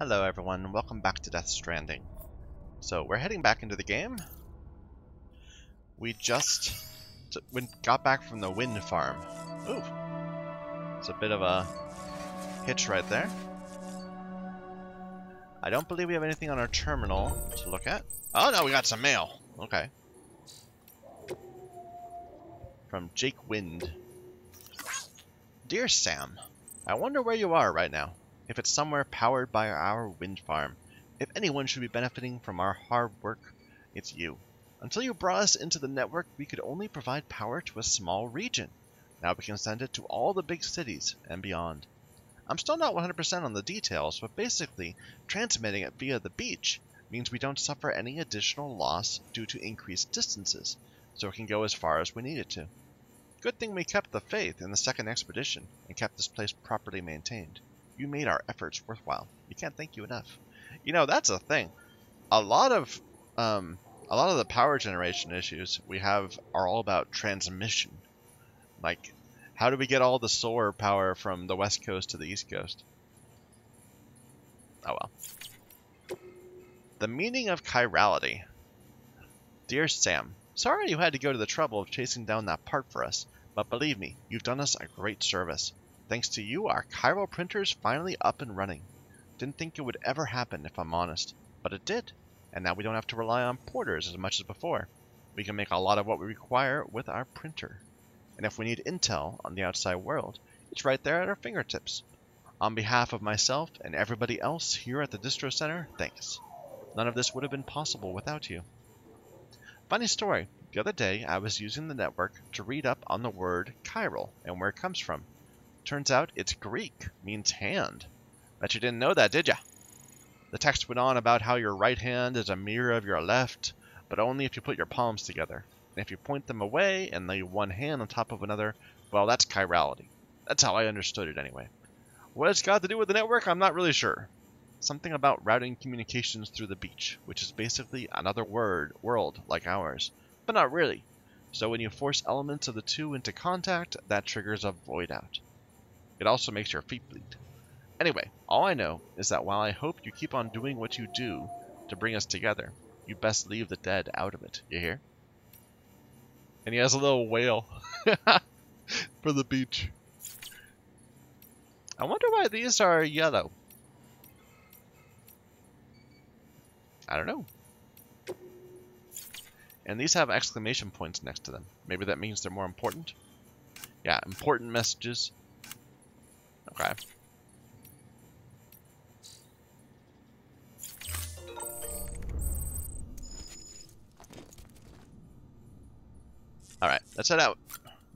Hello everyone, welcome back to Death Stranding. So we're heading back into the game. We just got back from the wind farm. Ooh, it's a bit of a hitch right there. I don't believe we have anything on our terminal to look at. Oh no, we got some mail. Okay. From Jake Wind. Dear Sam, I wonder where you are right now. If it's somewhere powered by our wind farm. If anyone should be benefiting from our hard work, it's you. Until you brought us into the network, we could only provide power to a small region. Now we can send it to all the big cities and beyond. I'm still not 100% on the details, but basically, transmitting it via the beach means we don't suffer any additional loss due to increased distances, so it can go as far as we need it to. Good thing we kept the faith in the second expedition and kept this place properly maintained. You made our efforts worthwhile. We can't thank you enough. You know, that's a thing. A lot of um, a lot of the power generation issues we have are all about transmission. Like how do we get all the solar power from the west coast to the east coast? Oh well. The meaning of chirality. Dear Sam, sorry you had to go to the trouble of chasing down that part for us, but believe me, you've done us a great service. Thanks to you, our chiral printer's finally up and running. Didn't think it would ever happen, if I'm honest, but it did, and now we don't have to rely on porters as much as before. We can make a lot of what we require with our printer and if we need intel on the outside world, it's right there at our fingertips. On behalf of myself and everybody else here at the Distro Center, thanks. None of this would have been possible without you. Funny story, the other day I was using the network to read up on the word chiral and where it comes from. Turns out it's Greek, means hand. Bet you didn't know that, did ya? The text went on about how your right hand is a mirror of your left, but only if you put your palms together. And if you point them away and lay one hand on top of another, well, that's chirality. That's how I understood it anyway. What it's got to do with the network, I'm not really sure. Something about routing communications through the beach, which is basically another word world like ours, but not really. So when you force elements of the two into contact, that triggers a void out. It also makes your feet bleed. Anyway, all I know is that while I hope you keep on doing what you do to bring us together, you best leave the dead out of it. You hear? And he has a little whale for the beach. I wonder why these are yellow. I don't know. And these have exclamation points next to them. Maybe that means they're more important? Yeah, important messages. Okay. Alright, let's head out.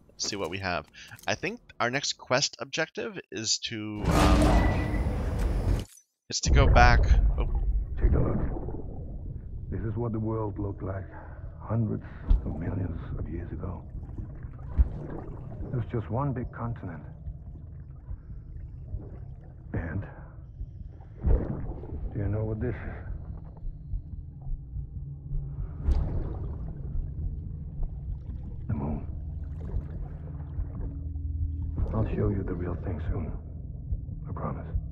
Let's see what we have. I think our next quest objective is to um, is to go back. Oh. Take a look. This is what the world looked like hundreds of millions of years ago. Was just one big continent. And do you know what this is? I'll show you the real thing soon. I promise.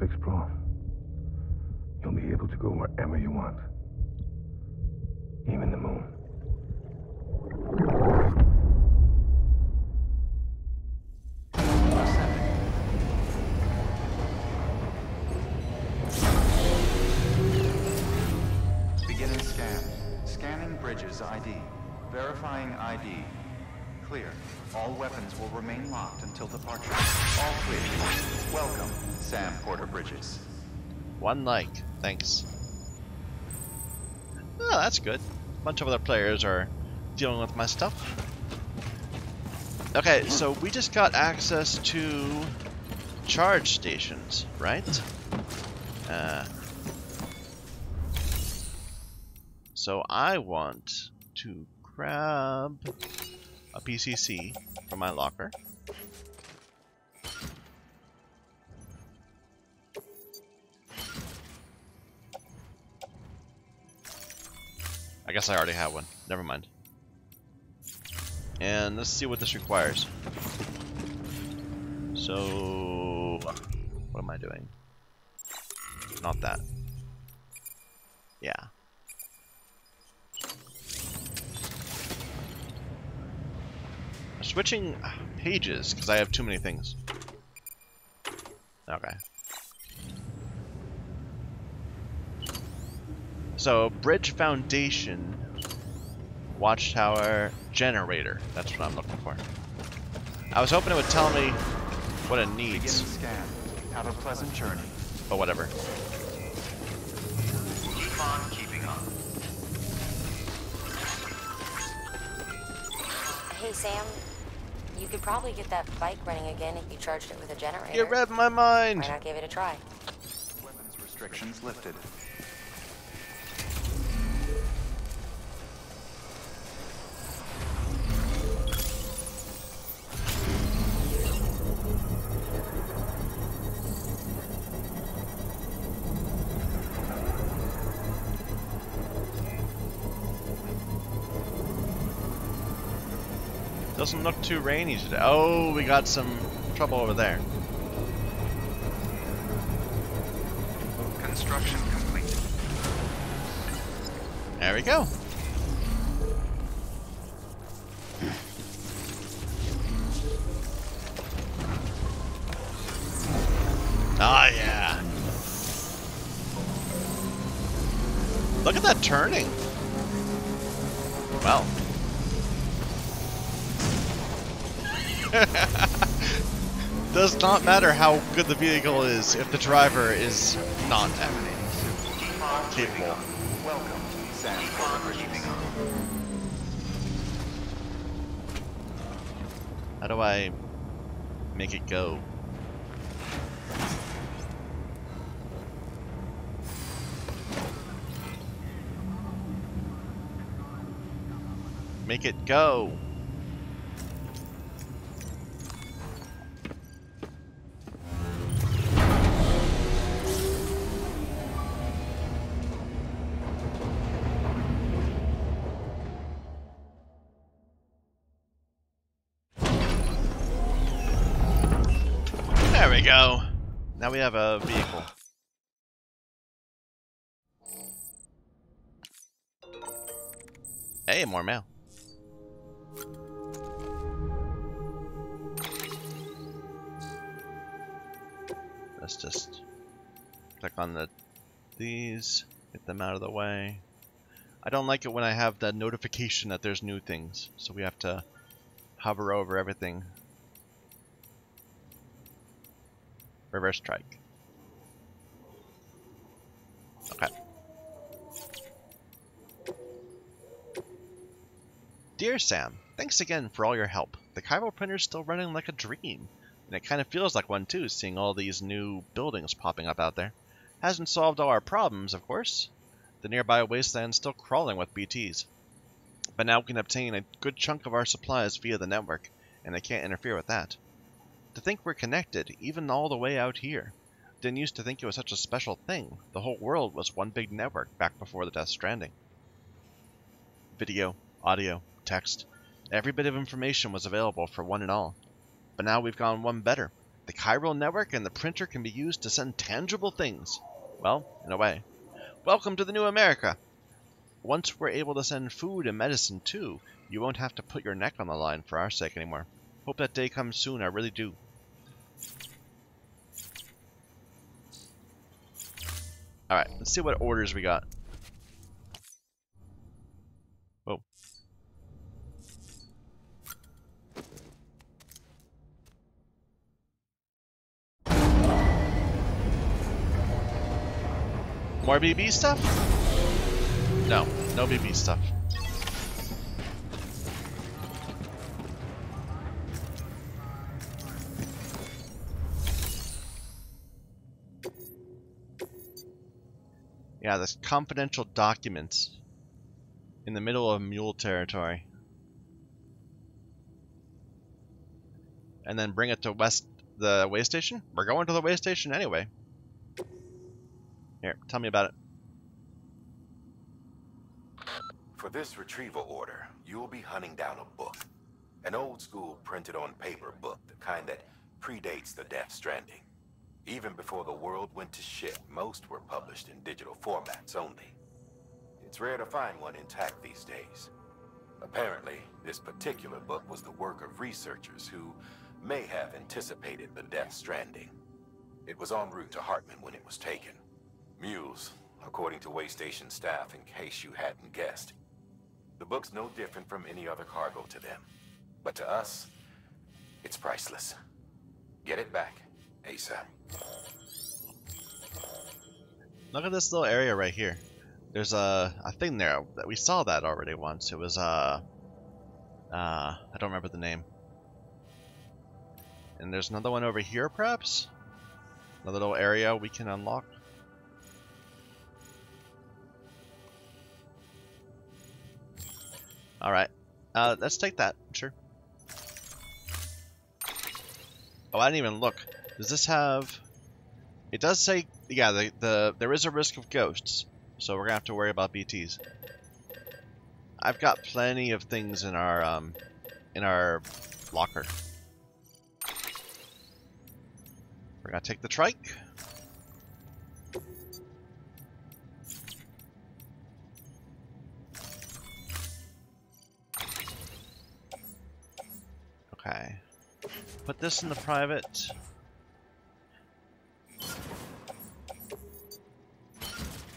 6 Pro. You'll be able to go wherever you want. Even the moon. Beginning scan. Scanning bridges ID. Verifying ID. Clear. All weapons will remain locked until departure. All clear. Welcome, Sam Porter Bridges. One like. Thanks. Oh, that's good. A bunch of other players are dealing with my stuff. Okay, so we just got access to charge stations, right? Uh, so I want to grab a PCC from my locker. I guess I already have one. Never mind. And let's see what this requires. So, what am I doing? Not that. Yeah. Switching pages because I have too many things. Okay. So, bridge foundation, watchtower, generator. That's what I'm looking for. I was hoping it would tell me what it needs, scan. Have a pleasant journey. but whatever. Keep on keeping on. Hey, Sam. You could probably get that bike running again if you charged it with a generator. You read my mind! Why not give it a try? Weapons restrictions lifted. Doesn't look too rainy today. Oh, we got some trouble over there. Construction complete. There we go. Ah, yeah. Look at that turning. Well. Does not matter how good the vehicle is if the driver is not capable. Welcome, Sam. Keep on keeping on. How do I make it go? Make it go. We have a vehicle. Hey, more mail. Let's just click on the these, get them out of the way. I don't like it when I have the notification that there's new things, so we have to hover over everything. Reverse strike. Okay. Dear Sam, thanks again for all your help. The Chiral printer's still running like a dream. And it kind of feels like one too, seeing all these new buildings popping up out there. Hasn't solved all our problems, of course. The nearby wasteland's still crawling with BTs. But now we can obtain a good chunk of our supplies via the network, and they can't interfere with that. To think we're connected, even all the way out here. Didn't used to think it was such a special thing. The whole world was one big network back before the Death Stranding. Video, audio, text. Every bit of information was available for one and all. But now we've gone one better. The Chiral network and the printer can be used to send tangible things. Well, in a way. Welcome to the new America! Once we're able to send food and medicine too, you won't have to put your neck on the line for our sake anymore. Hope that day comes soon, I really do. Alright, let's see what orders we got. More BB stuff? No, no BB stuff. Yeah, this confidential documents in the middle of mule territory. and then bring it to west the way station? We're going to the way station anyway. Here, tell me about it. For this retrieval order, you'll be hunting down a book. An old school printed on paper book, the kind that predates the Death Stranding. Even before the world went to shit, most were published in digital formats only. It's rare to find one intact these days. Apparently, this particular book was the work of researchers who may have anticipated the Death Stranding. It was en route to Heartman when it was taken. Mules, according to Waystation staff, in case you hadn't guessed. The book's no different from any other cargo to them. But to us, it's priceless. Get it back, ASAP. Look at this little area right here. There's a, a thing there that we saw that already once. It was uh, uh, I don't remember the name. And there's another one over here, perhaps. Another little area we can unlock. All right, uh, let's take that. Sure. Oh, I didn't even look. Does this have? It does say, yeah, the, the there is a risk of ghosts, so we're gonna have to worry about BTs. I've got plenty of things in our um, in our locker. We're gonna take the trike. Okay. Put this in the private.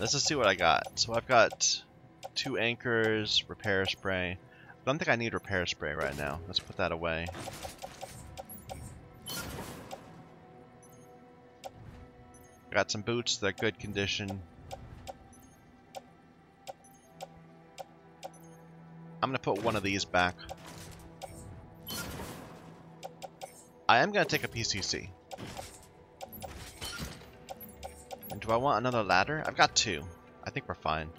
Let's just see what I got. So I've got two anchors, repair spray. I don't think I need repair spray right now. Let's put that away. Got some boots, they're good condition. I'm gonna put one of these back. I am gonna take a PCC. Do I want another ladder? I've got two. I think we're fine.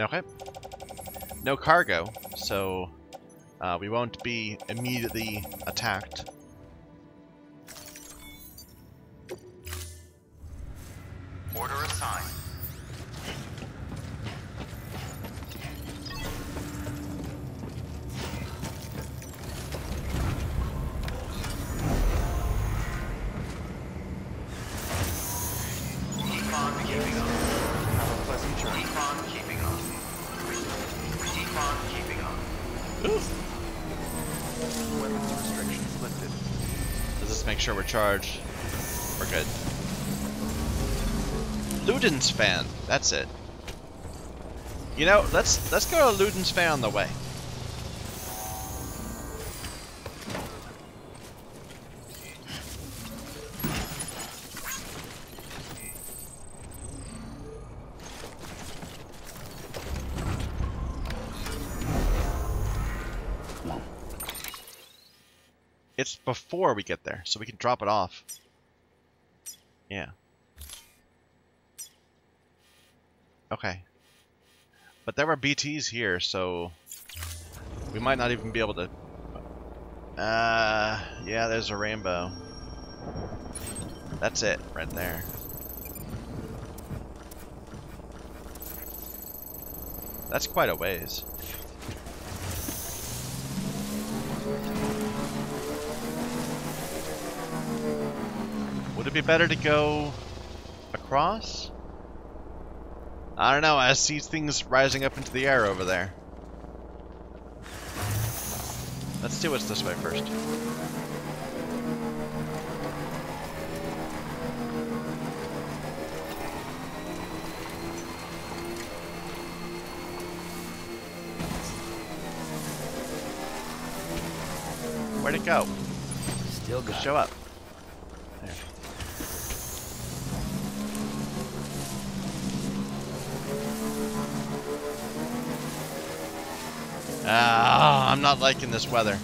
Okay. No cargo, so uh, we won't be immediately attacked. Ludens Fan. That's it. You know, let's let's go to Ludens Fan on the way. It's before we get there, so we can drop it off. Yeah. Okay. But there were BTs here, so we might not even be able to... Uh, yeah, there's a rainbow. That's it, right there. That's quite a ways. Would it be better to go across? I don't know, I see things rising up into the air over there. Let's see what's this way first. Where'd it go? Still got Show up. Uh, I'm not liking this weather.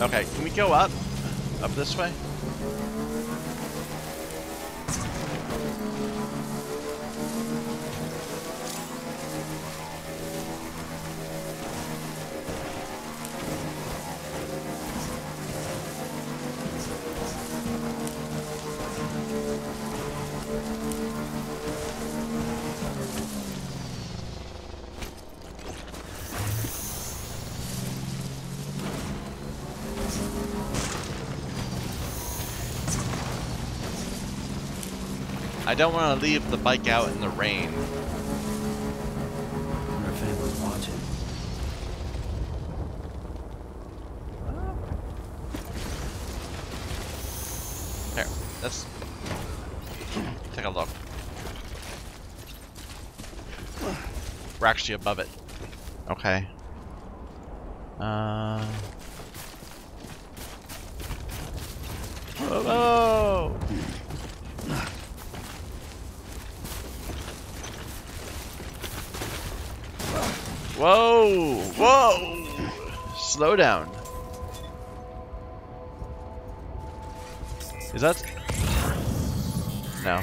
Okay, can we go up? Up this way? I don't want to leave the bike out in the rain. wonder if anyone's watching. Here, let's take a look. We're actually above it. Okay. Uh. Whoa! Whoa! Whoa! Slow down. Is that? No.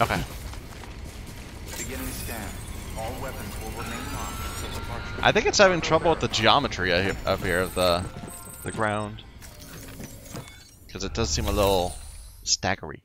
Okay. Beginning scan. All weapons will remain locked until departure. I think it's having trouble with the geometry up here- up here of the the ground. Because it does seem a little staggery.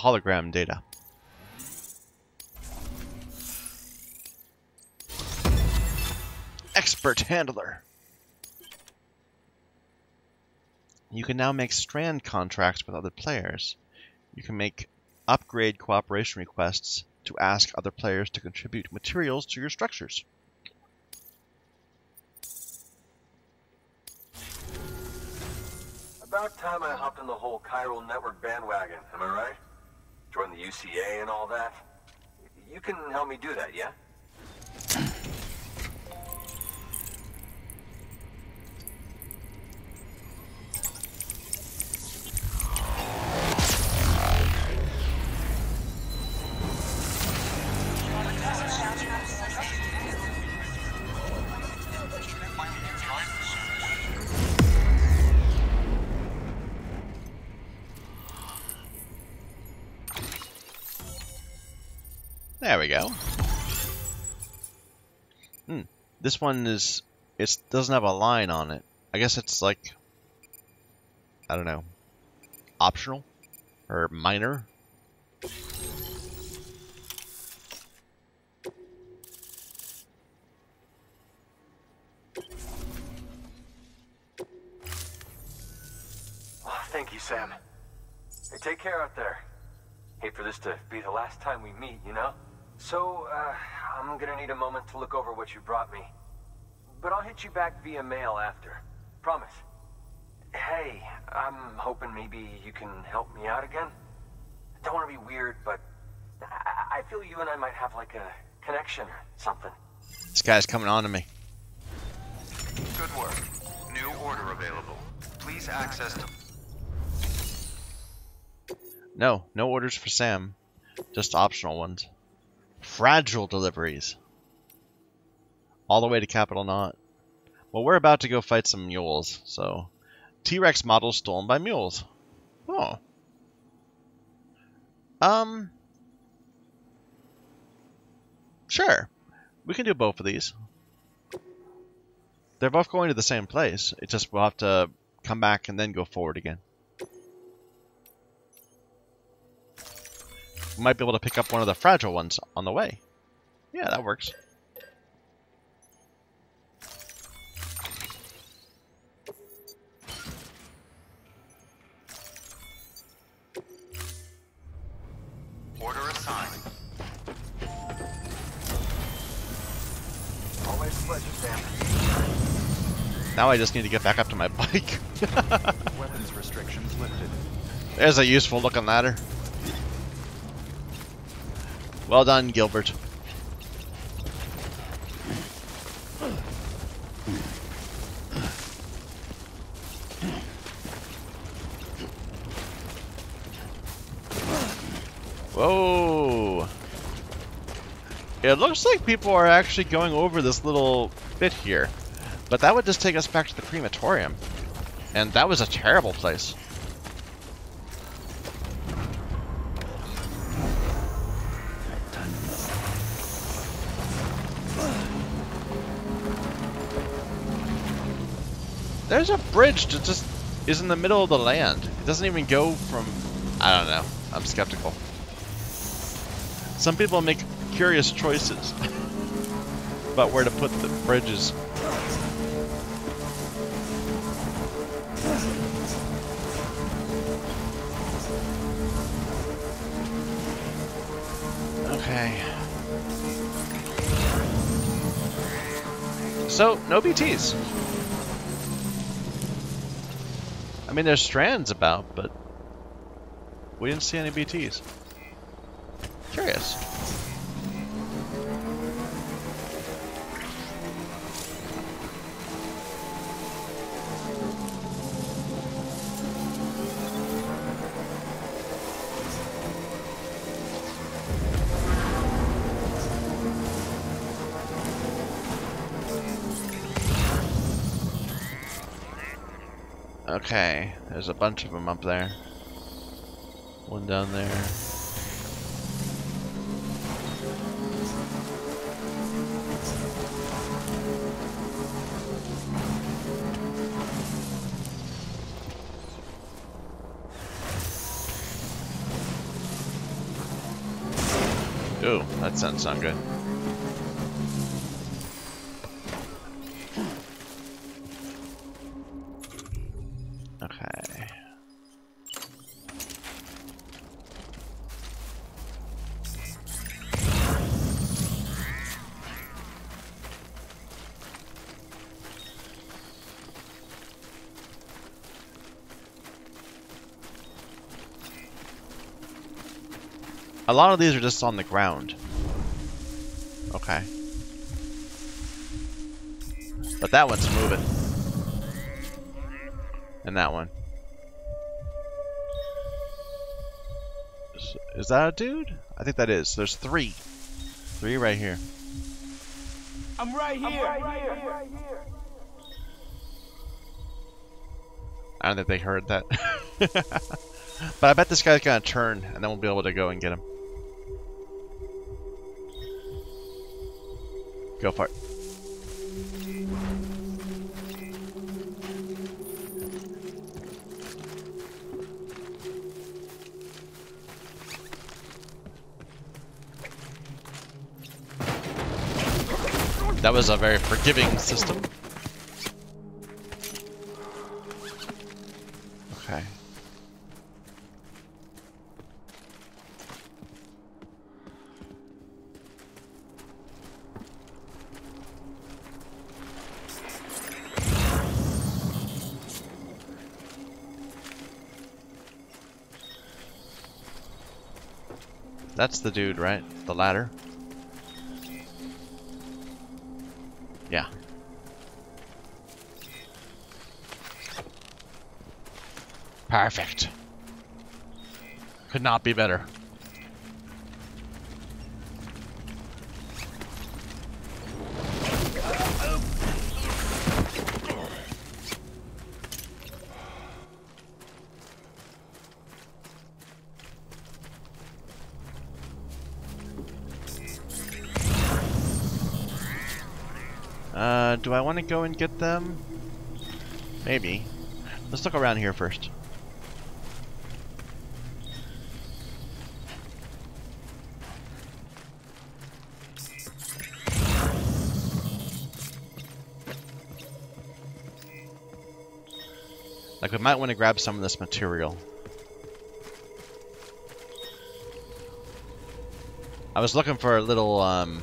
Hologram data. Expert handler. You can now make strand contracts with other players. You can make upgrade cooperation requests to ask other players to contribute materials to your structures. About time I hopped on the whole chiral network bandwagon, am I right? UCA and all that. You can help me do that, yeah? Go. Hmm. This one is it doesn't have a line on it. I guess it's like I don't know. Optional or minor. Oh, thank you, Sam. Hey, take care out there. Hate for this to be the last time we meet, you know? So, uh, I'm gonna need a moment to look over what you brought me. But I'll hit you back via mail after. Promise. Hey, I'm hoping maybe you can help me out again. Don't want to be weird, but I, I feel you and I might have like a connection or something. This guy's coming on to me. Good work. New order available. Please access to No, no orders for Sam. Just optional ones. Fragile deliveries. All the way to Capital Knot. Well, we're about to go fight some mules, so... T-Rex models stolen by mules. Oh. Um... Sure. We can do both of these. They're both going to the same place. It just we'll have to come back and then go forward again. We might be able to pick up one of the fragile ones on the way. Yeah, that works. Order assigned. Always pleasure, Sam. Now I just need to get back up to my bike. Weapons restrictions lifted. There's a useful looking ladder. Well done, Gilbert. Whoa! It looks like people are actually going over this little bit here. But that would just take us back to the crematorium. And that was a terrible place. There's a bridge that just is in the middle of the land. It doesn't even go from... I don't know. I'm skeptical. Some people make curious choices about where to put the bridges. Okay. So, no BTs. I mean, there's strands about, but we didn't see any BTs. Okay, there's a bunch of them up there. One down there. Ooh, that sounds not good. A lot of these are just on the ground. Okay. But that one's moving. And that one. Is, is that a dude? I think that is. There's three. Three right here. I'm right here. I don't think they heard that. but I bet this guy's gonna turn and then we'll be able to go and get him. Go for it. That was a very forgiving system. That's the dude, right? The ladder? Yeah. Perfect. Could not be better. Uh, do I want to go and get them? Maybe. Let's look around here first. Like, we might want to grab some of this material. I was looking for a little, um...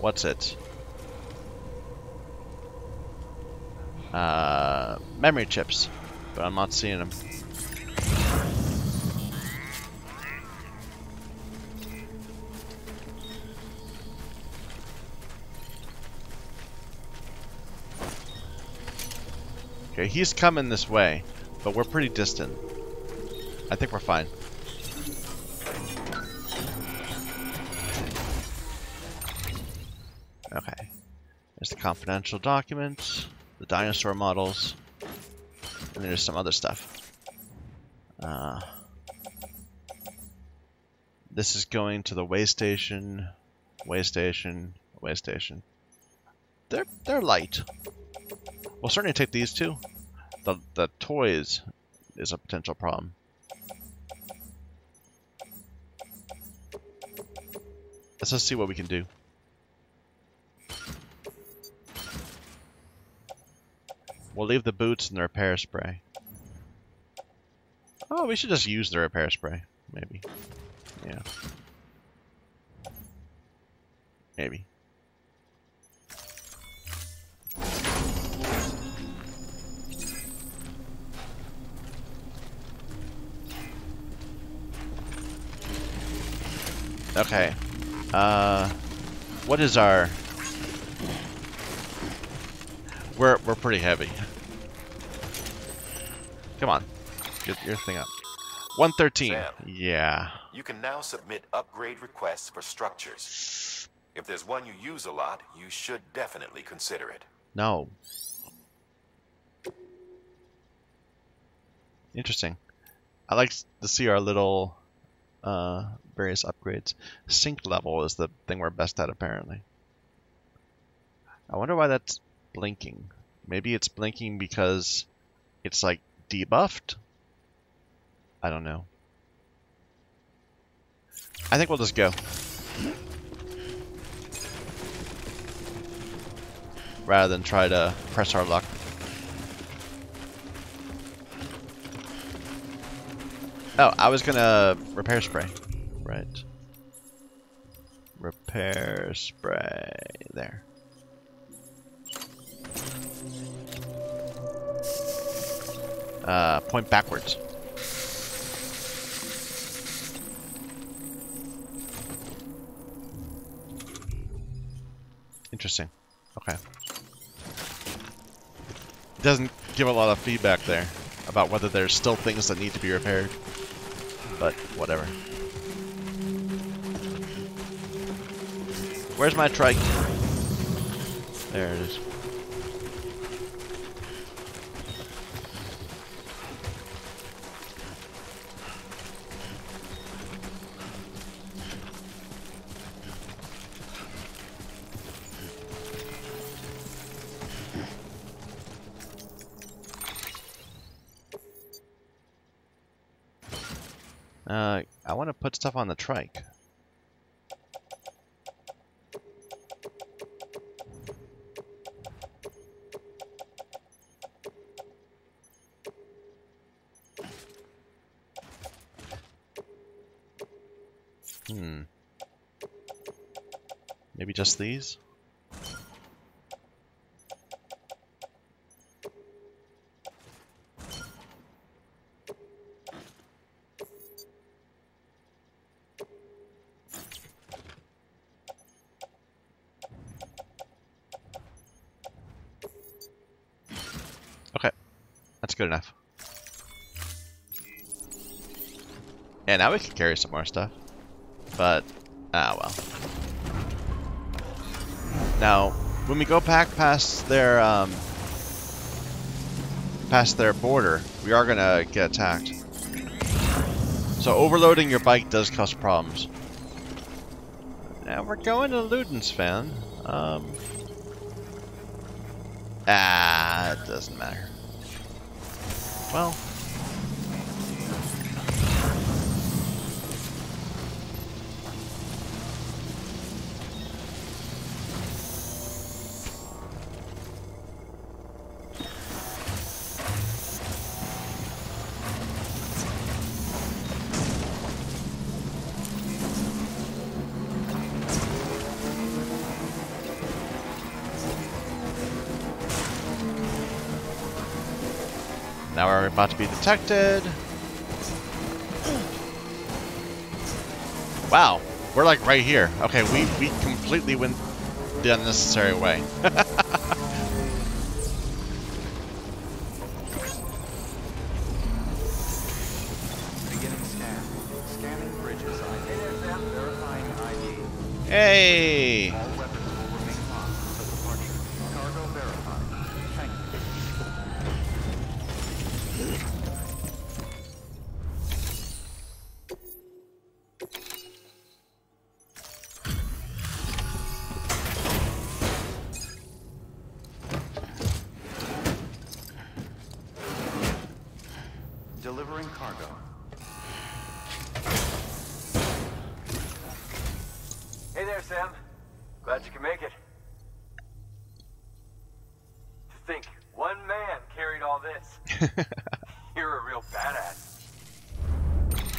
What's it? Uh, memory chips, but I'm not seeing them. Okay, he's coming this way, but we're pretty distant. I think we're fine. Okay. There's the confidential document, dinosaur models, and there's some other stuff. Uh, this is going to the way station, way station, way station. They're they're light. We'll certainly take these two. The the toys is a potential problem. Let's just see what we can do. We'll leave the boots and the repair spray. Oh, we should just use the repair spray. Maybe. Yeah. Maybe. Okay. Uh, what is our... We're, we're pretty heavy. Come on. Get your thing up. 113. Sam. Yeah. You can now submit upgrade requests for structures. If there's one you use a lot, you should definitely consider it. No. Interesting. I like to see our little uh, various upgrades. Sync level is the thing we're best at, apparently. I wonder why that's blinking. Maybe it's blinking because it's like debuffed? I don't know. I think we'll just go. Rather than try to press our luck. Oh, I was gonna repair spray. Right. Repair spray. There. Uh, point backwards. Interesting. Okay. It doesn't give a lot of feedback there about whether there's still things that need to be repaired. But whatever. Where's my trike? There it is. Want to put stuff on the trike. Hmm. Maybe just these? Okay. That's good enough. Yeah, now we can carry some more stuff. But, ah well. Now, when we go back past their, um, past their border, we are gonna get attacked. So overloading your bike does cause problems. Now we're going to Ludens Fan. Um, ah, it doesn't matter. Well, about to be detected. Wow, we're like right here. Okay, we, we completely went the unnecessary way.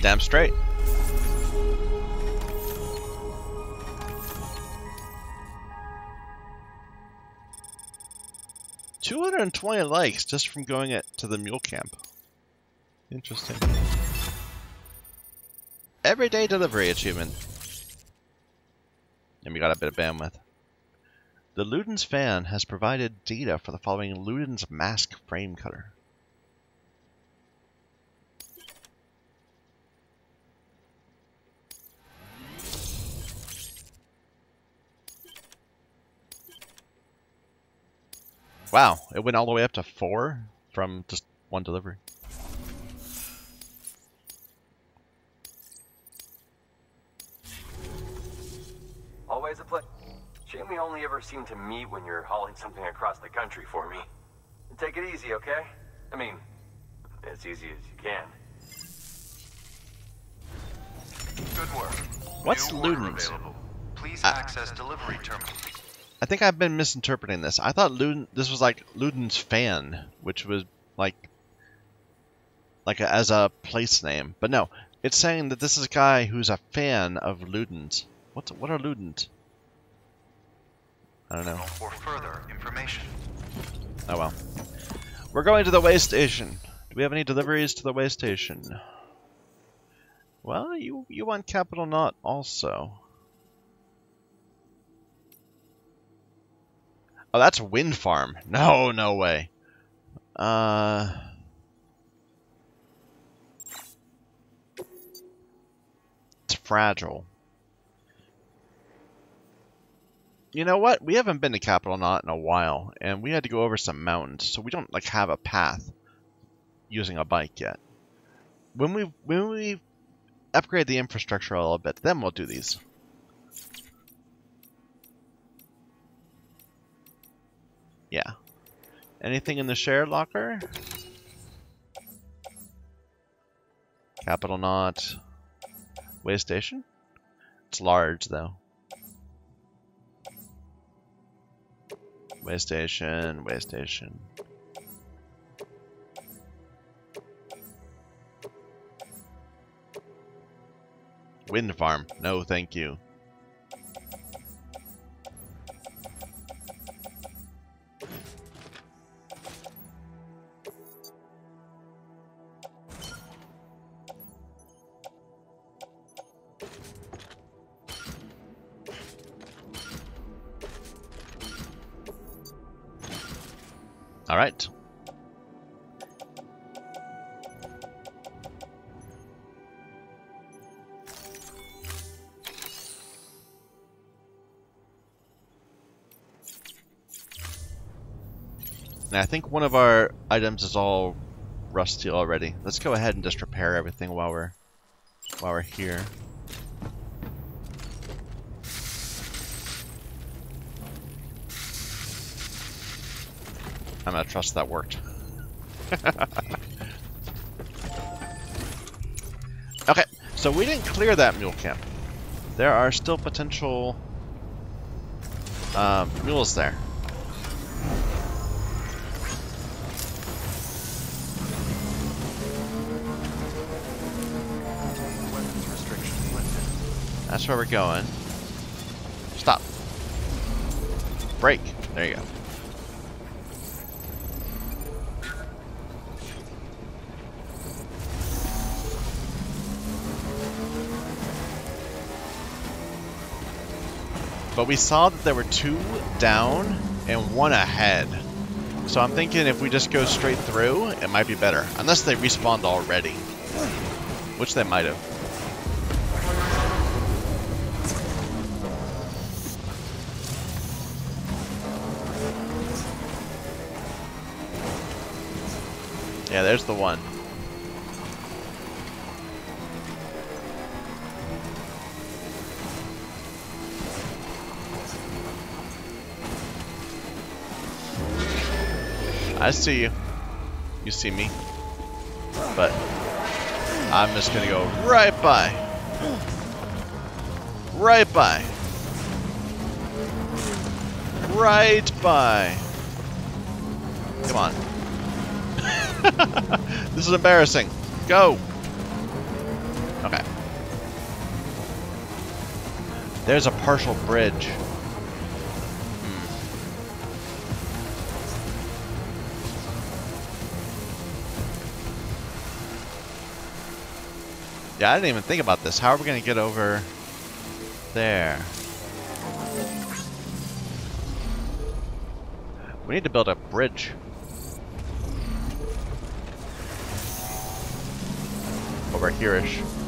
Damn straight. Two hundred and twenty likes just from going it to the mule camp. Interesting. Everyday delivery achievement. And we got a bit of bandwidth. The Ludens fan has provided data for the following Ludens mask frame cutter. Wow, it went all the way up to four from just one delivery. Always a play. Shame we only ever seem to meet when you're hauling something across the country for me. Take it easy, okay? I mean, as easy as you can. Good work. What's New order Please Uh, access delivery terminal. I think I've been misinterpreting this. I thought Luden, this was like Luden's fan, which was like like a, as a place name. But no, it's saying that this is a guy who's a fan of Ludens. What's what are Ludens? I don't know. For further information. Oh well. We're going to the way station. Do we have any deliveries to the way station? Well, you you want Capital Knot also. Oh, that's Wind Farm. No, no way. Uh. It's fragile. You know what? We haven't been to Capital Knot in a while, and we had to go over some mountains, so we don't like have a path using a bike yet. When we when we upgrade the infrastructure a little bit, then we'll do these. Yeah. Anything in the shared locker? Capital Knot. Way station? It's large though. Way station, way station. Wind farm. No, thank you. Think one of our items is all rusty already. Let's go ahead and just repair everything while we're while we're here. I'm gonna trust that worked. okay, so we didn't clear that mule camp. There are still potential um, mules there. That's where we're going. Stop. Break. There you go. But we saw that there were two down and one ahead. So I'm thinking if we just go straight through, it might be better. Unless they respawned already. Which they might have. There's the one. I see you. You see me. But I'm just gonna go right by. Right by. Right by. Come on. this is embarrassing. Go. Okay. There's a partial bridge. Hmm. Yeah, I didn't even think about this. How are we going to get over there? We need to build a bridge. Over here-ish.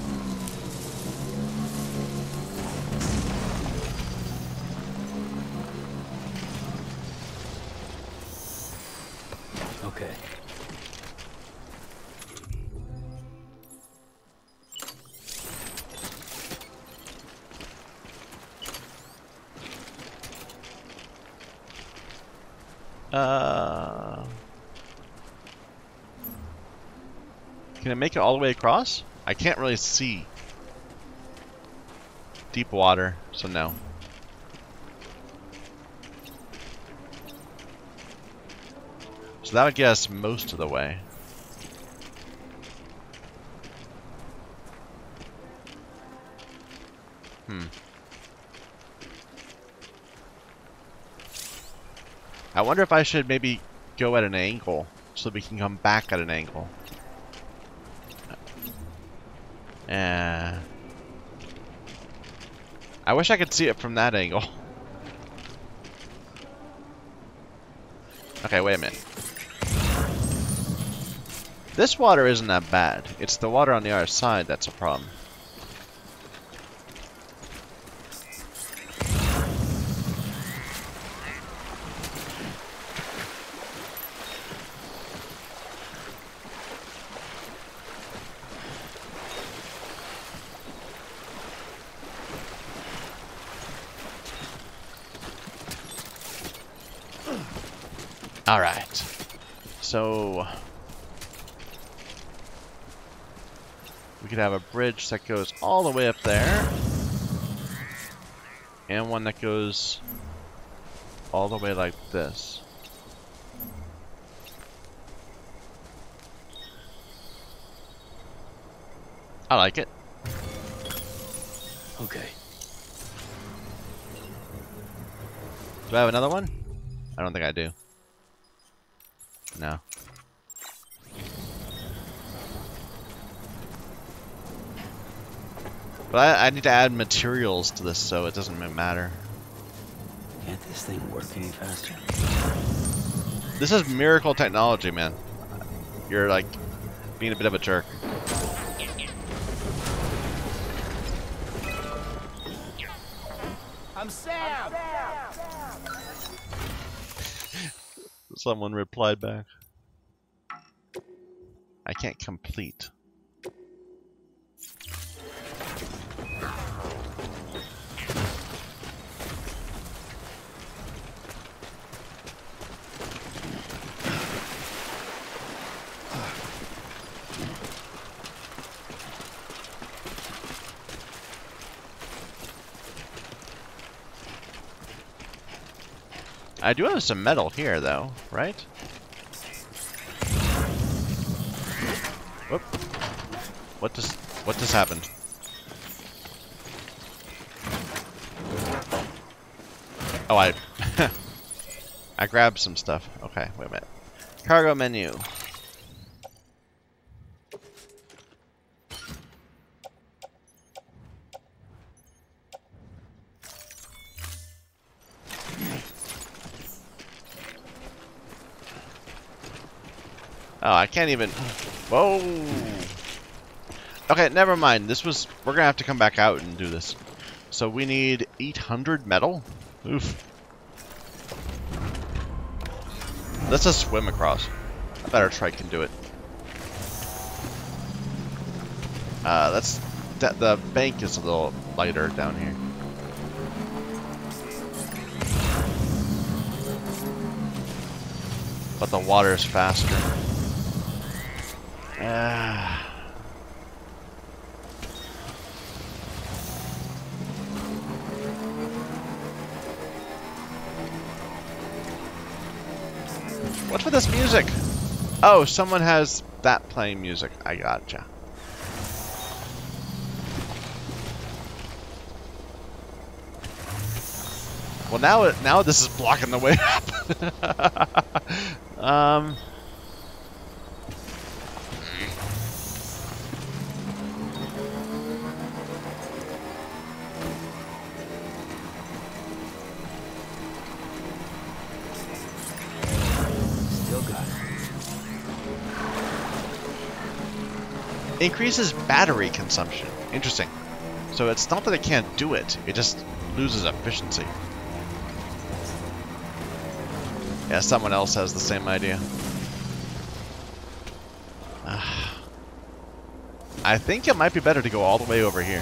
Make it all the way across? I can't really see. Deep water, so no. So that would guess most of the way. Hmm. I wonder if I should maybe go at an angle so we can come back at an angle. Uh, I wish I could see it from that angle. Okay, wait a minute. This water isn't that bad. It's the water on the other side that's a problem. Alright. So... We could have a bridge that goes all the way up there. And one that goes all the way like this. I like it. Okay. Do I have another one? I don't think I do. No. But I, I need to add materials to this so it doesn't matter. Can't this thing work any faster? This is miracle technology, man. You're like being a bit of a jerk. I'm Sam. Someone replied back. I can't complete. I do have some metal here, though, right? Whoop. What just what just happened? Oh, I I grabbed some stuff. Okay, wait a minute. Cargo menu. Oh, I can't even... Whoa! Okay, never mind. This was... We're gonna have to come back out and do this. So we need 800 metal? Oof. Let's just swim across. I bet our trike can do it. Uh, that's... That, the bank is a little lighter down here. But the water is faster. Oh, someone has that playing music. I gotcha. Well, now it now this is blocking the way up. um. Increases battery consumption. Interesting. So it's not that it can't do it, it just loses efficiency. Yeah, someone else has the same idea. I think it might be better to go all the way over here.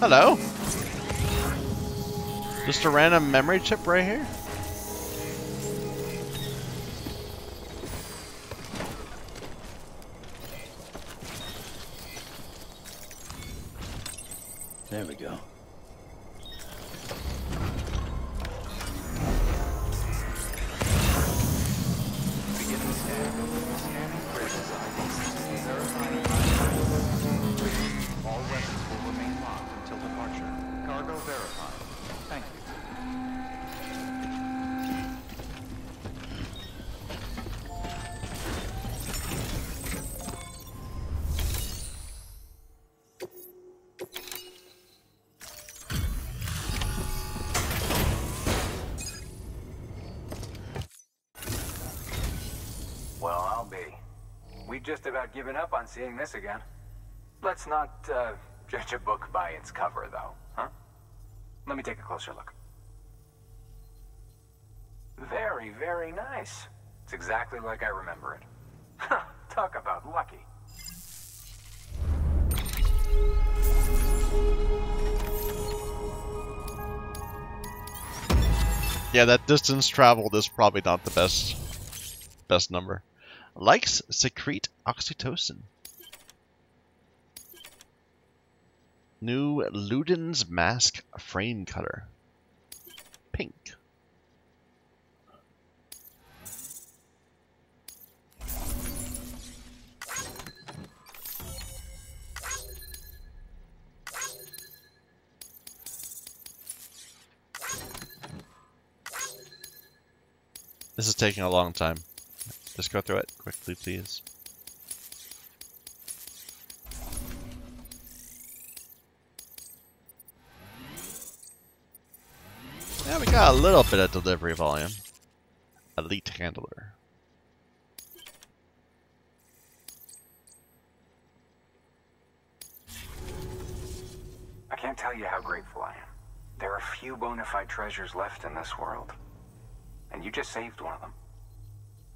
Hello? Just a random memory chip right here? Seeing this again. Let's not uh, judge a book by its cover, though, huh? Let me take a closer look. Very, very nice. It's exactly like I remember it. Talk about lucky. Yeah, that distance traveled is probably not the best best number. Likes secrete oxytocin. New Luden's Mask Frame Cutter. Pink. This is taking a long time. Just go through it quickly, please. Yeah, we got a little bit of delivery volume. Elite handler. I can't tell you how grateful I am. There are few bona fide treasures left in this world. And you just saved one of them.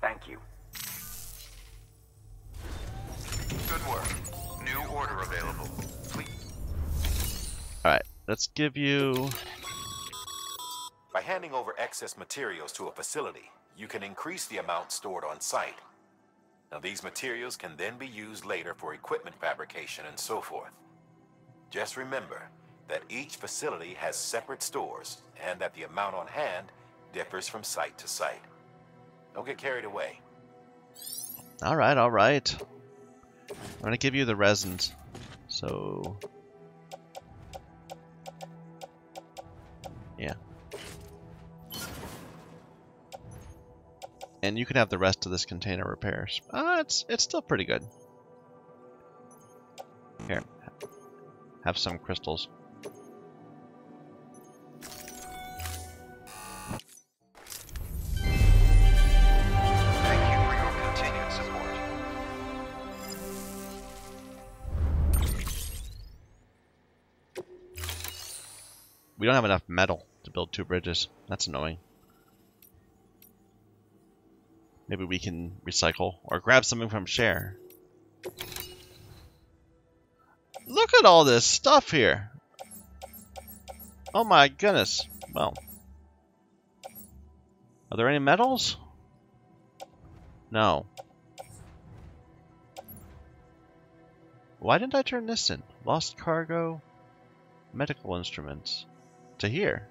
Thank you. Good work. New order available. Please. Alright, let's give you... Handing over excess materials to a facility, you can increase the amount stored on site. Now, these materials can then be used later for equipment fabrication and so forth. Just remember that each facility has separate stores and that the amount on hand differs from site to site. Don't get carried away. Alright, alright. I'm gonna give you the resins. So Yeah. And you can have the rest of this container repairs. Uh, it's it's still pretty good. Here. Have some crystals. Thank you for your continued support. We don't have enough metal to build two bridges. That's annoying. Maybe we can recycle or grab something from Share. Look at all this stuff here. Oh my goodness. Well. Are there any metals? No. Why didn't I turn this in? Lost cargo, medical instruments. To here.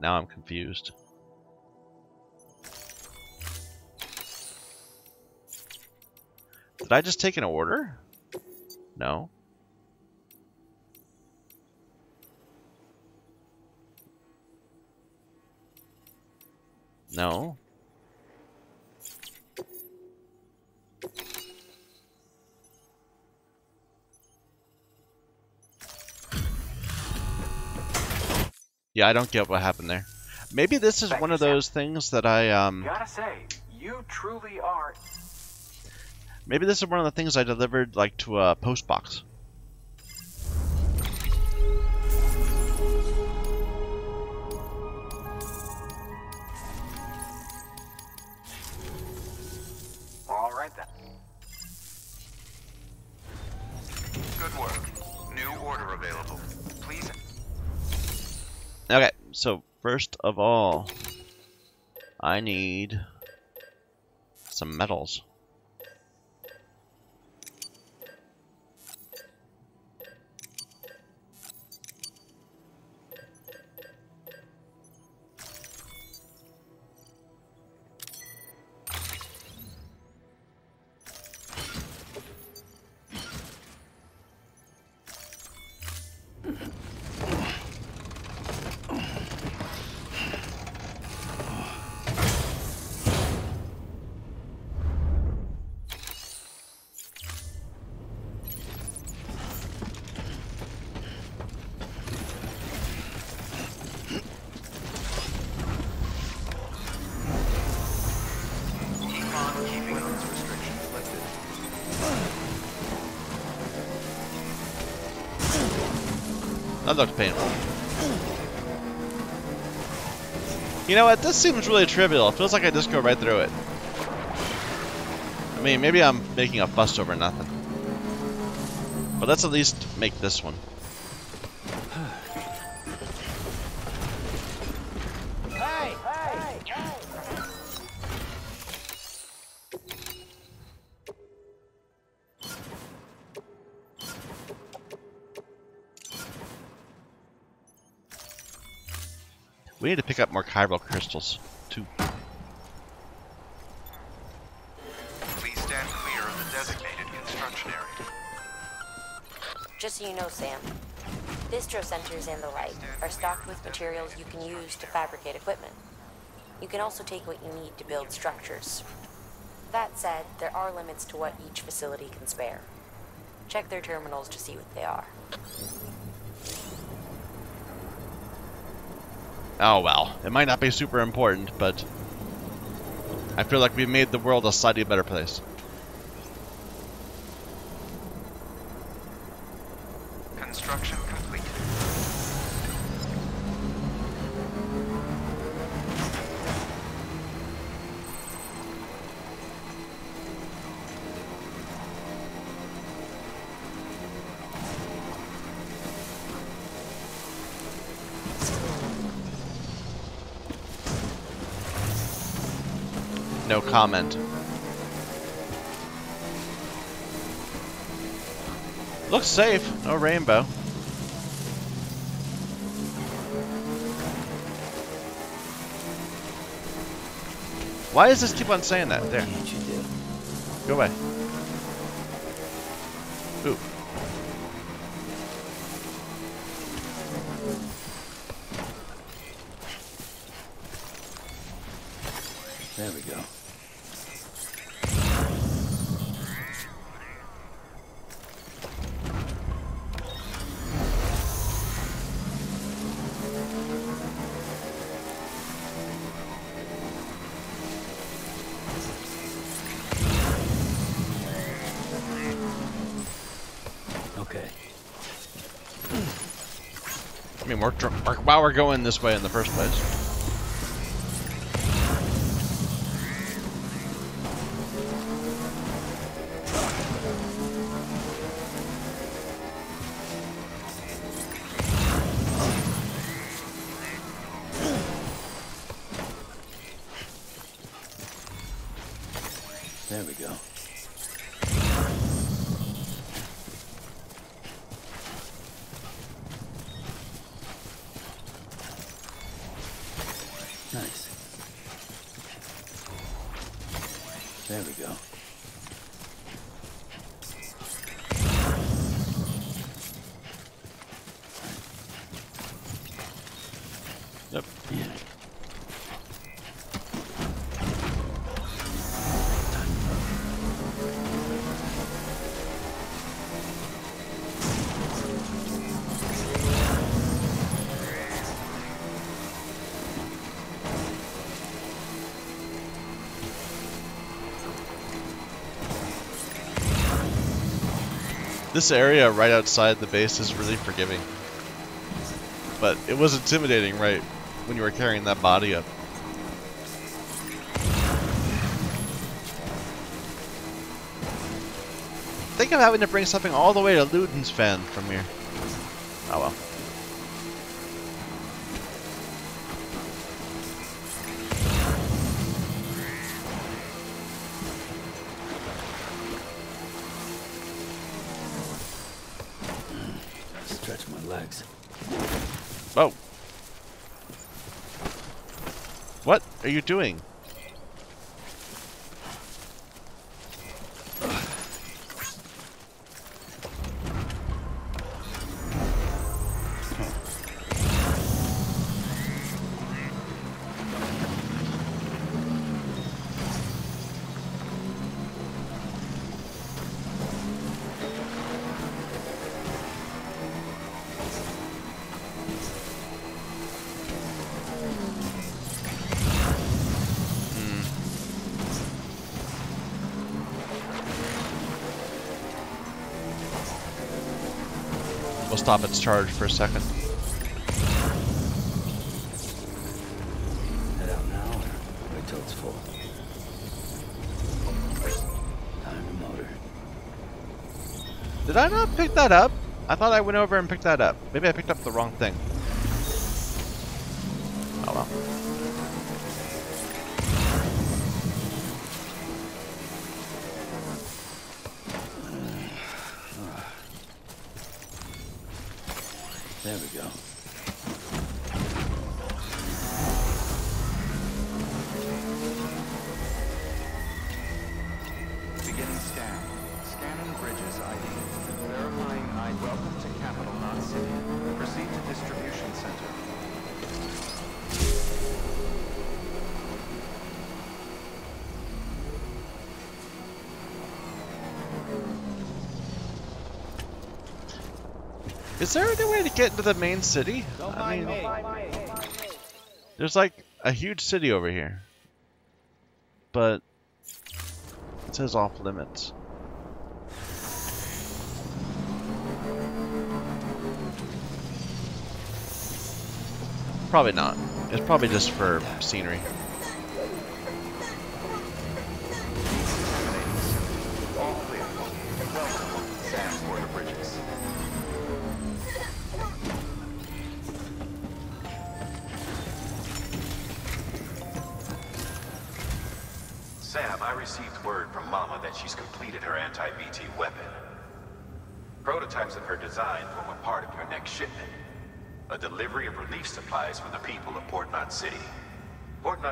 Now I'm confused. Did I just take an order? No. No. Yeah, I don't get what happened there. Maybe this is Thank one of Sam. those things that I um Gotta say, you truly are. maybe this is one of the things I delivered like to a post box. So first of all, I need some metals. Looked painful. You know what? This seems really trivial. It feels like I just go right through it. I mean, maybe I'm making a fuss over nothing. But let's at least make this one. We need to pick up more chiral crystals, too. Please stand clear of the designated construction area. Just so you know, Sam, distro centers and the like are stocked with materials you can use to fabricate equipment. You can also take what you need to build structures. That said, there are limits to what each facility can spare. Check their terminals to see what they are. Oh well, it might not be super important, but I feel like we've made the world a slightly better place. comment. Looks safe. No rainbow. Why does this keep on saying that? There. Go away. We're, we're going this way in the first place. This area right outside the base is really forgiving. But it was intimidating, right, when you were carrying that body up. Think of having to bring something all the way to Ludens Fan from here. You doing? Stop its charge for a second. Head out now or wait till it's full? Time to motor. Did I not pick that up? I thought I went over and picked that up. Maybe I picked up the wrong thing. Oh well. Is there any way to get into the main city? I mean, there's like a huge city over here, but it says off limits. Probably not. It's probably just for scenery.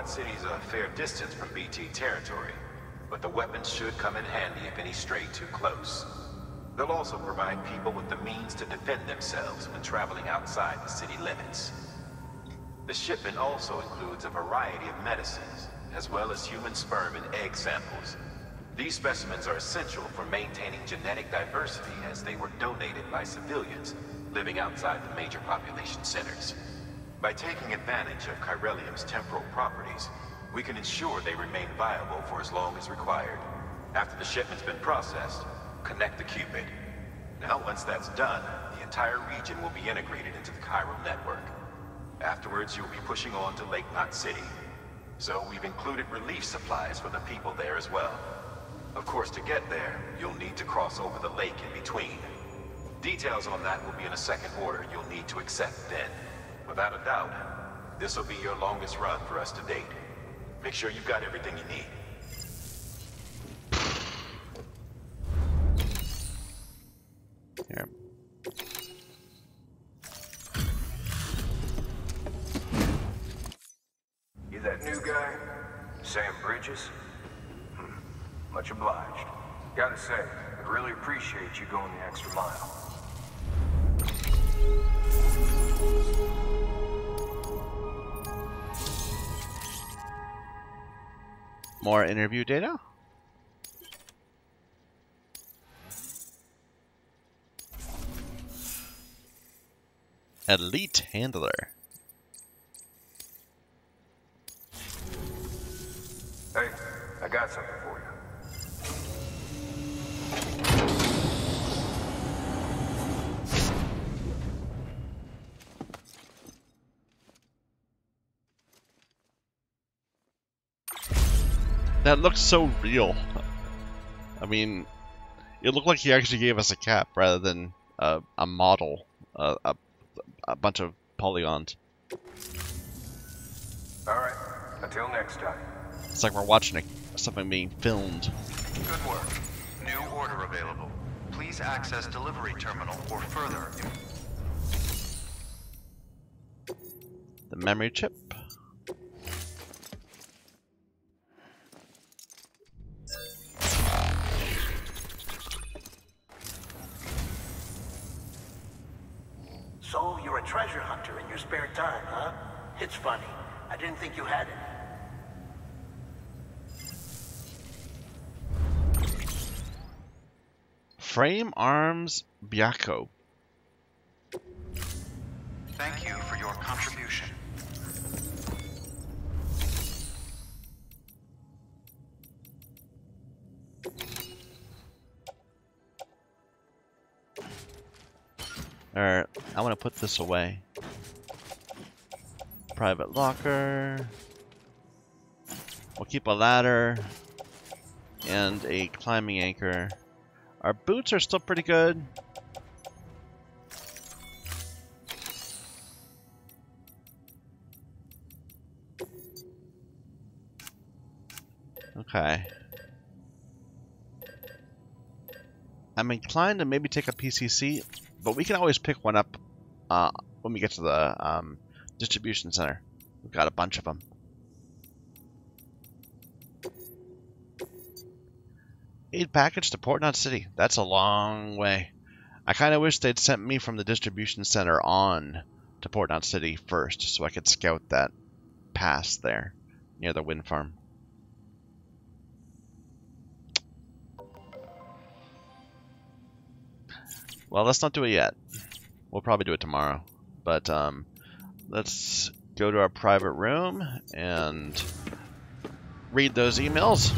City's a fair distance from BT territory, but the weapons should come in handy if any stray too close. They'll also provide people with the means to defend themselves when traveling outside the city limits. The shipment also includes a variety of medicines, as well as human sperm and egg samples. These specimens are essential for maintaining genetic diversity as they were donated by civilians living outside the major population centers. By taking advantage of Chiralium's temporal properties, we can ensure they remain viable for as long as required. After the shipment's been processed, connect the Q-pid. Now, once that's done, the entire region will be integrated into the chiral network. Afterwards, you'll be pushing on to Lake Knot City. So we've included relief supplies for the people there as well. Of course, to get there, you'll need to cross over the lake in between. Details on that will be in a second order you'll need to accept then. Without a doubt, this will be your longest run for us to date. Make sure you've got everything you need. More interview data? Elite handler. Hey, I got something That looks so real. I mean, it looked like he actually gave us a cap rather than a, a model, a, a, a bunch of polygons. Alright, until next time. It's like we're watching a, something being filmed. Good work. New order available. Please access delivery terminal for further. The memory chip. So you're a treasure hunter in your spare time, huh? It's funny. I didn't think you had it. Frame Arms Byakko. Put this away. Private locker. We'll keep a ladder and a climbing anchor. Our boots are still pretty good. Okay. I'm inclined to maybe take a PCC, but we can always pick one up uh, when we get to the um, distribution center. We've got a bunch of them. Aid package to Port City. That's a long way. I kind of wish they'd sent me from the distribution center on to Port City first, so I could scout that pass there near the wind farm. Well, let's not do it yet. We'll probably do it tomorrow. But um, let's go to our private room and read those emails.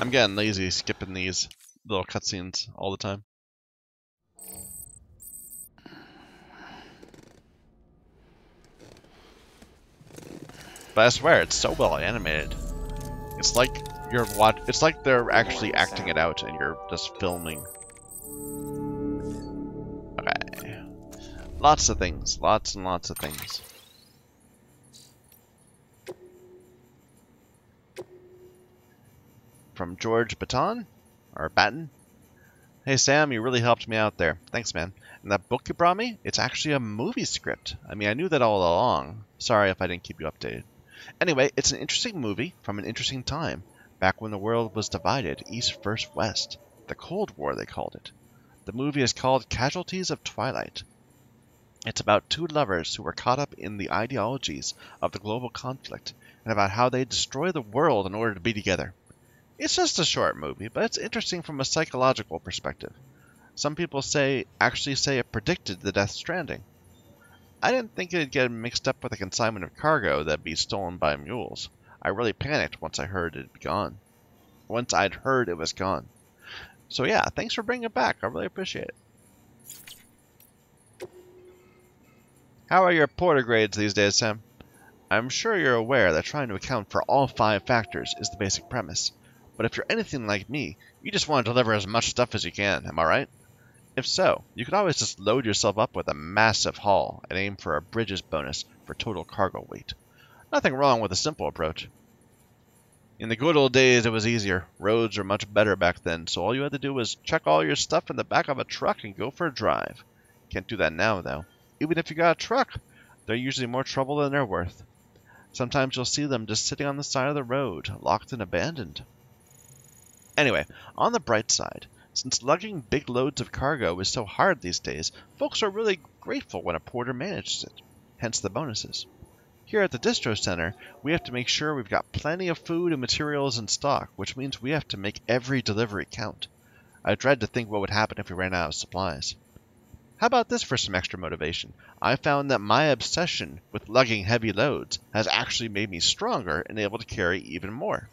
I'm getting lazy skipping these little cutscenes all the time. But I swear, it's so well animated. It's like you're watch. It's like they're actually acting it out, and you're just filming. Okay, lots of things, lots and lots of things. From George Baton, or Batten. Hey Sam, you really helped me out there. Thanks, man. And that book you brought me, it's actually a movie script. I mean, I knew that all along. Sorry if I didn't keep you updated. Anyway, it's an interesting movie from an interesting time, back when the world was divided, east versus west. The Cold War, they called it. The movie is called Casualties of Twilight. It's about two lovers who were caught up in the ideologies of the global conflict and about how they destroy the world in order to be together. It's just a short movie, but it's interesting from a psychological perspective. Some people say actually say it predicted the Death Stranding. I didn't think it'd get mixed up with a consignment of cargo that'd be stolen by mules. I really panicked once I heard it'd be gone. Once I'd heard it was gone. So yeah, thanks for bringing it back. I really appreciate it. How are your porter grades these days, Sam? I'm sure you're aware that trying to account for all five factors is the basic premise. But if you're anything like me, you just want to deliver as much stuff as you can, am I right? If so, you could always just load yourself up with a massive haul and aim for a bridges bonus for total cargo weight. Nothing wrong with a simple approach. In the good old days, it was easier. Roads were much better back then, so all you had to do was check all your stuff in the back of a truck and go for a drive. Can't do that now, though. Even if you got a truck, they're usually more trouble than they're worth. Sometimes you'll see them just sitting on the side of the road, locked and abandoned. Anyway, on the bright side, since lugging big loads of cargo is so hard these days, folks are really grateful when a porter manages it, hence the bonuses. Here at the distro center, we have to make sure we've got plenty of food and materials in stock, which means we have to make every delivery count. I dread to think what would happen if we ran out of supplies. How about this for some extra motivation? I found that my obsession with lugging heavy loads has actually made me stronger and able to carry even more.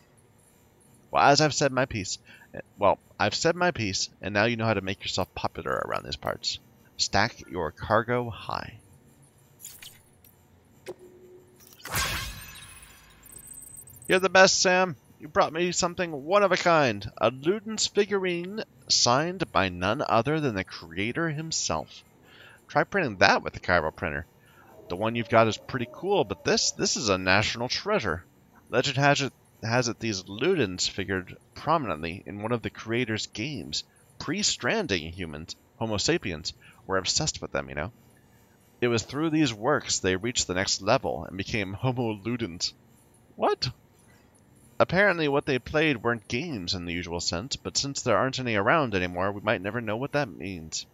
Well, as I've said my piece, well, I've said my piece, and now you know how to make yourself popular around these parts. Stack your cargo high. You're the best, Sam. You brought me something one of a kind. A Ludens figurine signed by none other than the creator himself. Try printing that with the Chiral printer. The one you've got is pretty cool, but this this is a national treasure. Legend has it has it these Ludens figured prominently in one of the creator's games. Pre-stranding humans, Homo sapiens, were obsessed with them, you know. It was through these works they reached the next level and became Homo Ludens. What? Apparently what they played weren't games in the usual sense, but since there aren't any around anymore, we might never know what that means.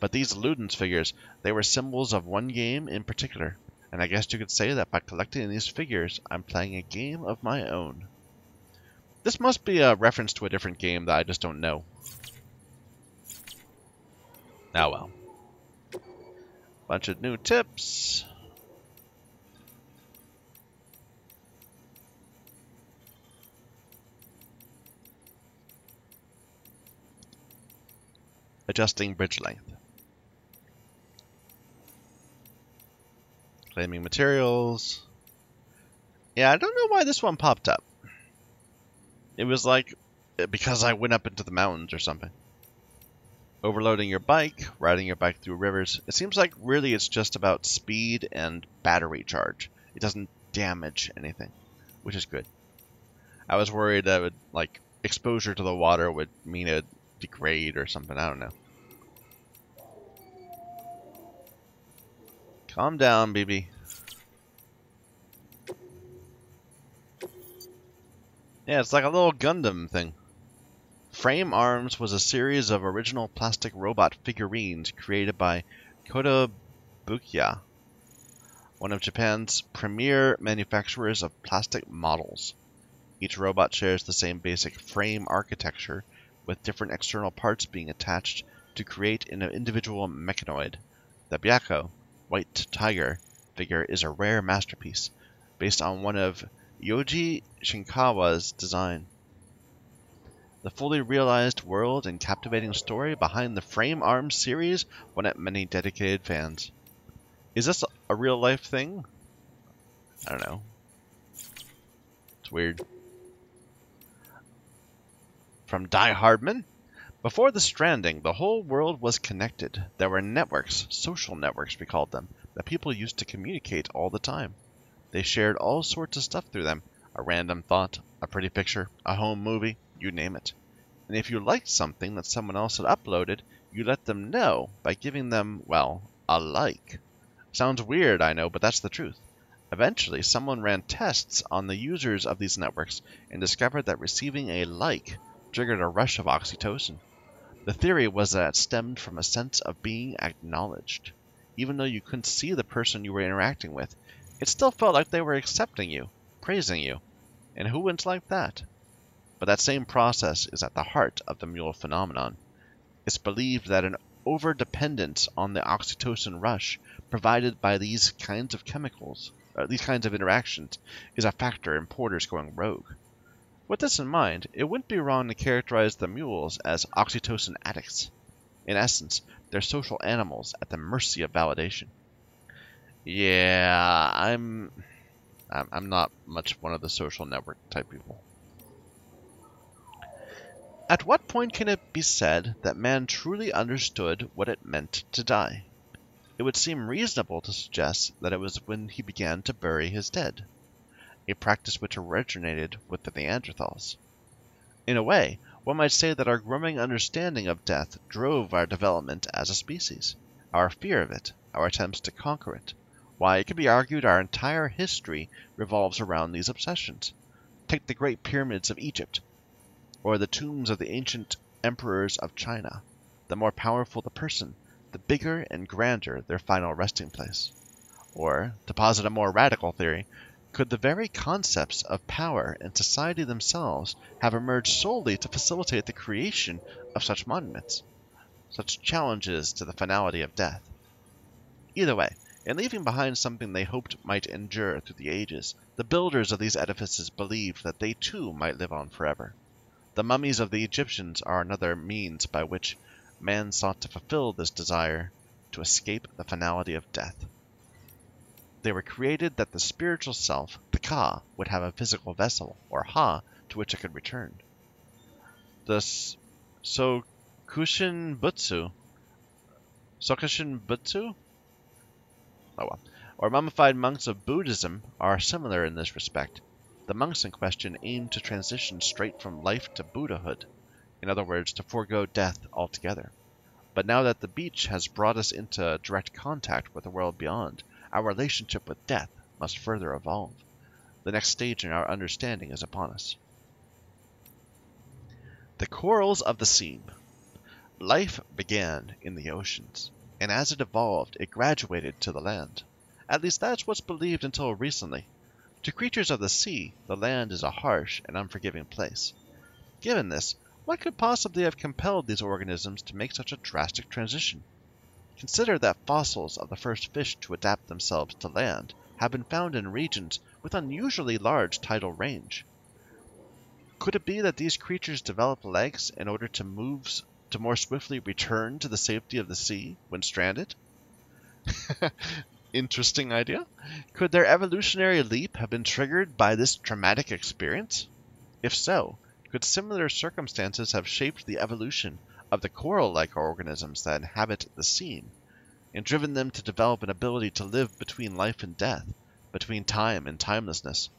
But these Ludens figures, they were symbols of one game in particular, and I guess you could say that by collecting these figures, I'm playing a game of my own. This must be a reference to a different game that I just don't know. Ah well. Bunch of new tips. Adjusting bridge length. Claiming materials. Yeah, I don't know why this one popped up. It was like because I went up into the mountains or something. Overloading your bike, riding your bike through rivers. It seems like really it's just about speed and battery charge. It doesn't damage anything, which is good. I was worried that would like exposure to the water would mean it degrade or something. I don't know. Calm down, BB. Yeah, it's like a little Gundam thing. Frame Arms was a series of original plastic robot figurines created by Kotobukiya, one of Japan's premier manufacturers of plastic models. Each robot shares the same basic frame architecture, with different external parts being attached to create an individual mechanoid. The Byakko, White Tiger, figure is a rare masterpiece, based on one of Yoji Shinkawa's design. The fully realized world and captivating story behind the Frame Arms series won at many dedicated fans. Is this a real life thing? I don't know. It's weird. From Die Hardman? Before the stranding, the whole world was connected. There were networks, social networks we called them, that people used to communicate all the time. They shared all sorts of stuff through them. A random thought, a pretty picture, a home movie, you name it. And if you liked something that someone else had uploaded, you let them know by giving them, well, a like. Sounds weird, I know, but that's the truth. Eventually, someone ran tests on the users of these networks and discovered that receiving a like triggered a rush of oxytocin. The theory was that it stemmed from a sense of being acknowledged. Even though you couldn't see the person you were interacting with, it still felt like they were accepting you, praising you. And who wouldn't like that? But that same process is at the heart of the mule phenomenon. It's believed that an overdependence on the oxytocin rush provided by these kinds of chemicals, these kinds of interactions, is a factor in porters going rogue. With this in mind, it wouldn't be wrong to characterize the mules as oxytocin addicts. In essence, they're social animals at the mercy of validation. Yeah, I'm, I'm, I'm not much one of the social network type people. At what point can it be said that man truly understood what it meant to die? It would seem reasonable to suggest that it was when he began to bury his dead, a practice which originated with the Neanderthals. In a way, one might say that our growing understanding of death drove our development as a species, our fear of it, our attempts to conquer it. Why, it could be argued our entire history revolves around these obsessions. Take the Great Pyramids of Egypt, or the tombs of the ancient emperors of China. The more powerful the person, the bigger and grander their final resting place. Or, to posit a more radical theory, could the very concepts of power and society themselves have emerged solely to facilitate the creation of such monuments, such challenges to the finality of death? Either way, in leaving behind something they hoped might endure through the ages, the builders of these edifices believed that they too might live on forever. The mummies of the Egyptians are another means by which man sought to fulfill this desire to escape the finality of death. They were created that the spiritual self, the Ka, would have a physical vessel, or Ha, to which it could return. The Sokushin Butsu, Sokushin Butsu? Oh well. Or mummified monks of Buddhism are similar in this respect. The monks in question aim to transition straight from life to Buddhahood, in other words, to forego death altogether. But now that the beach has brought us into direct contact with the world beyond, our relationship with death must further evolve. The next stage in our understanding is upon us. The corals of the sea. Life began in the oceans, and as it evolved, it graduated to the land. At least that's what's believed until recently. To creatures of the sea, the land is a harsh and unforgiving place. Given this, what could possibly have compelled these organisms to make such a drastic transition? Consider that fossils of the first fish to adapt themselves to land have been found in regions with unusually large tidal range. Could it be that these creatures develop legs in order to move to more swiftly return to the safety of the sea when stranded? Interesting idea. Could their evolutionary leap have been triggered by this traumatic experience? If so, could similar circumstances have shaped the evolution of the coral-like organisms that inhabit the sea, and driven them to develop an ability to live between life and death, between time and timelessness?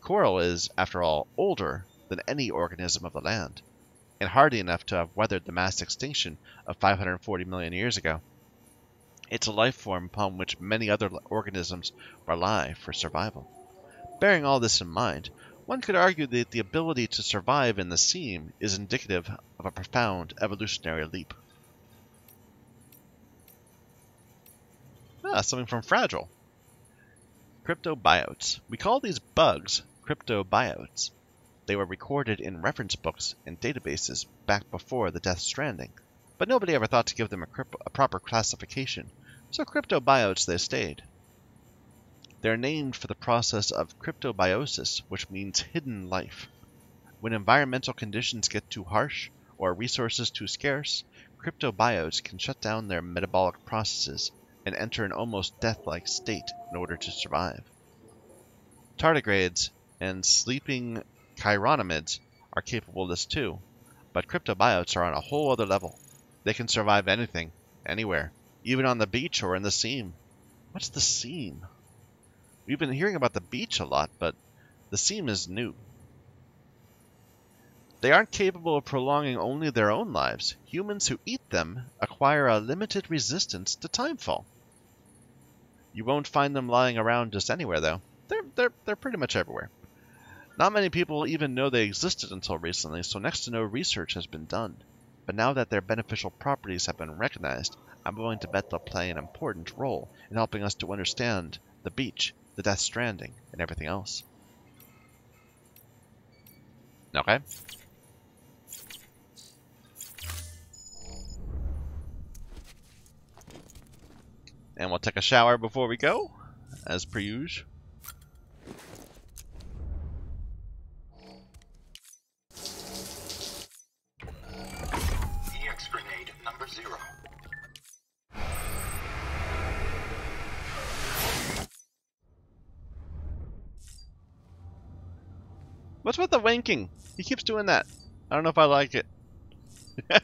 Coral is, after all, older than any organism of the land, and hardy enough to have weathered the mass extinction of 540 million years ago. It's a life form upon which many other organisms rely for survival. Bearing all this in mind, one could argue that the ability to survive in the seam is indicative of a profound evolutionary leap. Ah, something from Fragile. Cryptobiotes. We call these bugs cryptobiotes. They were recorded in reference books and databases back before the Death Stranding, but nobody ever thought to give them a, a proper classification, so cryptobiotes they stayed. They're named for the process of cryptobiosis, which means hidden life. When environmental conditions get too harsh or resources too scarce, cryptobiotes can shut down their metabolic processes and enter an almost death-like state in order to survive. Tardigrades and sleeping chironomids are capable of this too, but cryptobiotes are on a whole other level. They can survive anything, anywhere, even on the beach or in the seam. What's the seam? We've been hearing about the beach a lot, but the seam is new. They aren't capable of prolonging only their own lives. Humans who eat them acquire a limited resistance to timefall. You won't find them lying around just anywhere, though. They're, they're, they're pretty much everywhere. Not many people even know they existed until recently, so next to no research has been done. But now that their beneficial properties have been recognized, I'm willing to bet they'll play an important role in helping us to understand the beach, the Death Stranding, and everything else. Okay? And we'll take a shower before we go, as per usual. What's with the winking? He keeps doing that. I don't know if I like it.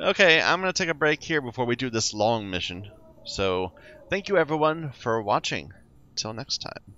okay, I'm going to take a break here before we do this long mission. So, thank you everyone for watching. Till next time.